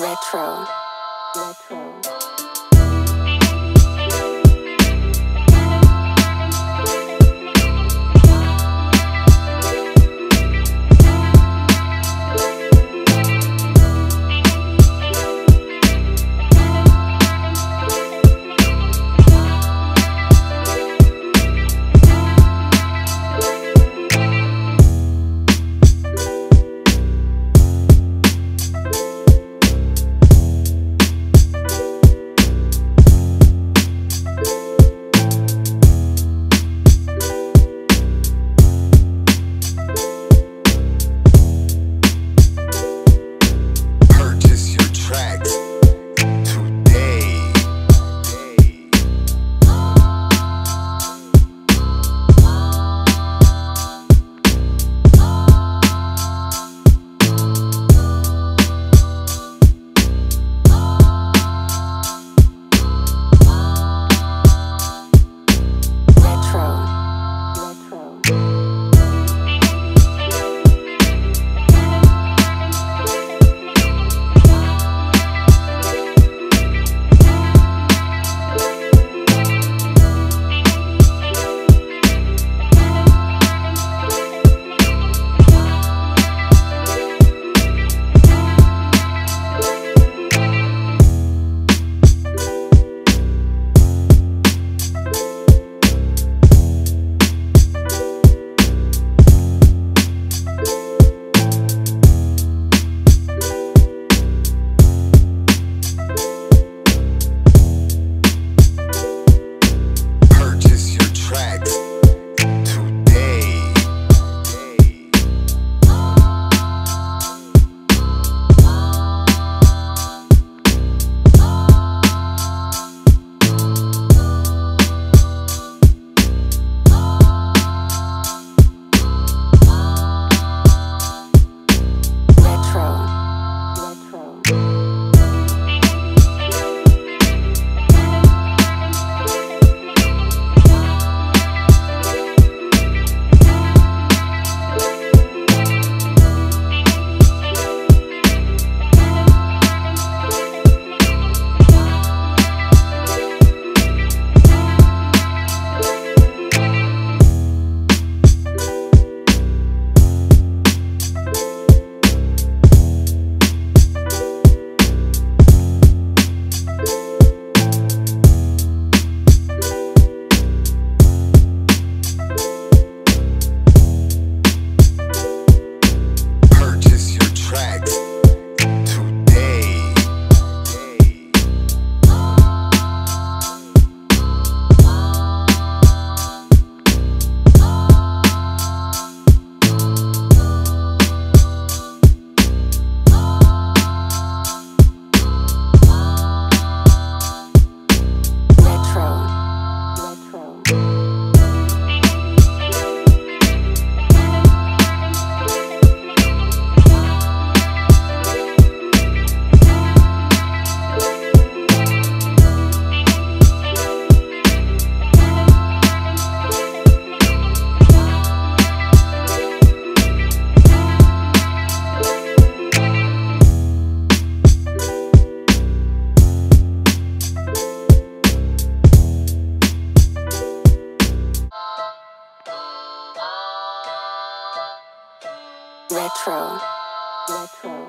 Retro. Retro. Retro. Retro.